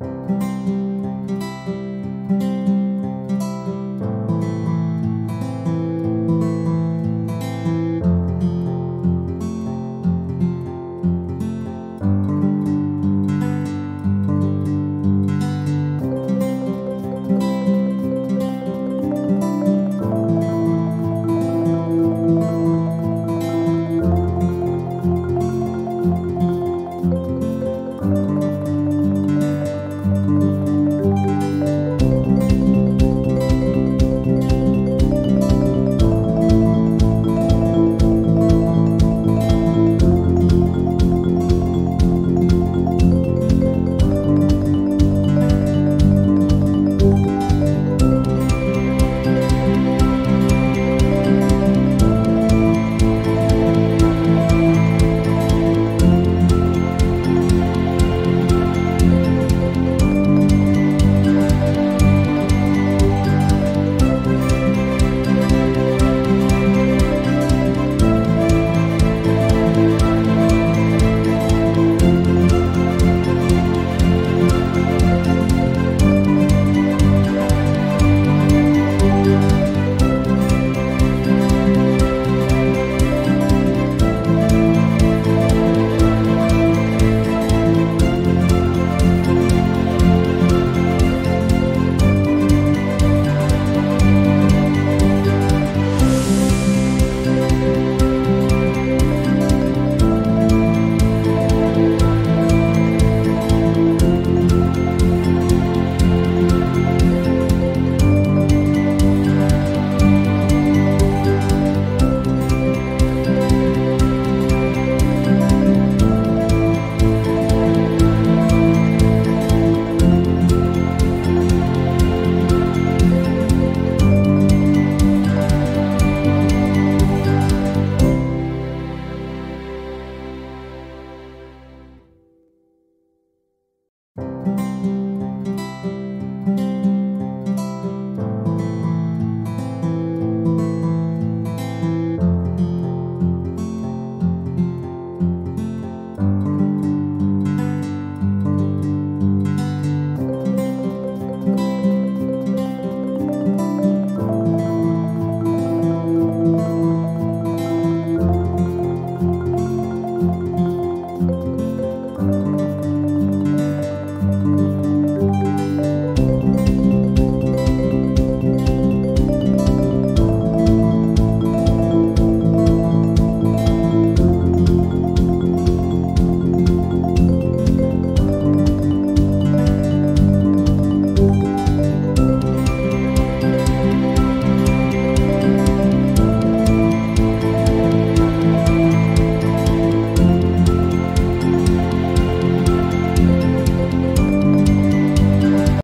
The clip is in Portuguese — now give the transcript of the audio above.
Música